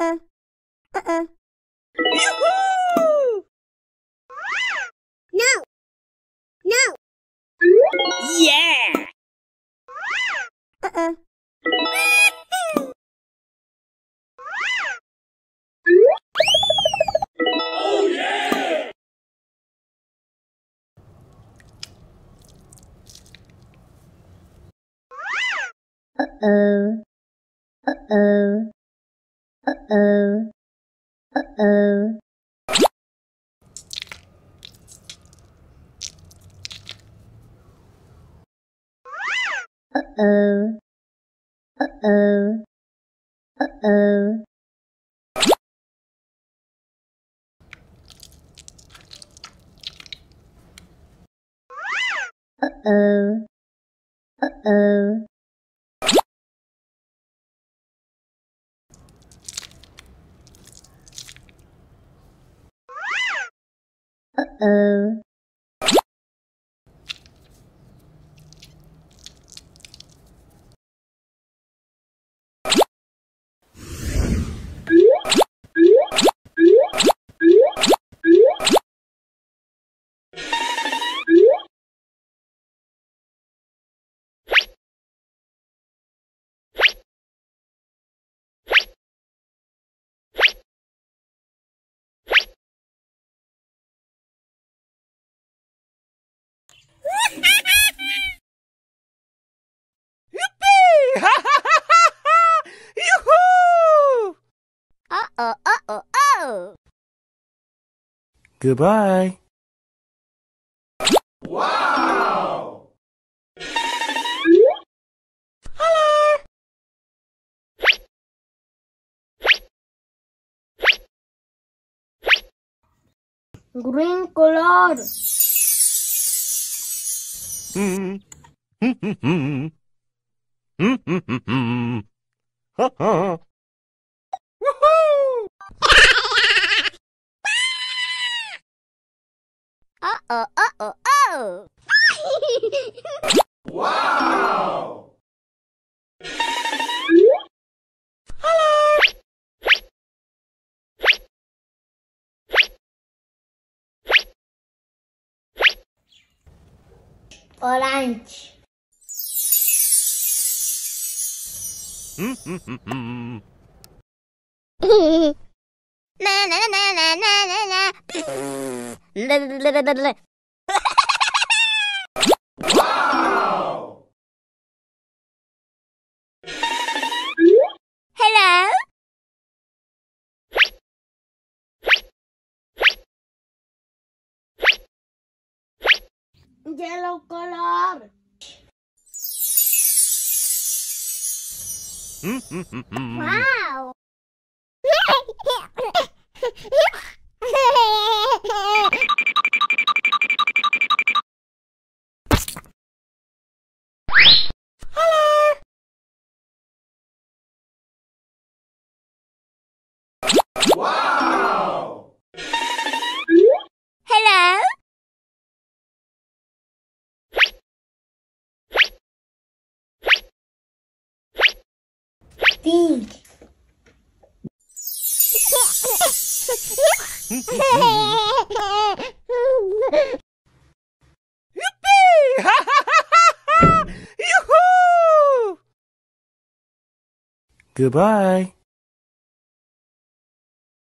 Uh-uh. Uh-uh. Yoo-hoo! No. No. Yeah! Uh-uh. Uh-oh. Uh-oh. 嗯嗯。嗯嗯。嗯嗯。嗯嗯。嗯嗯。嗯嗯。嗯 ha ha ha ha! Yoo-hoo! Uh-oh. Uh-oh. Oh. Goodbye. Green color. Hmm. 嗯嗯嗯嗯，哈哈，呜呼！哦哦哦哦哦！哇哦！Hello，Orange。na na na na na na na. wow! Hello. Yellow color. Hmm? Hmm, hmm, wow. stink. Goodbye.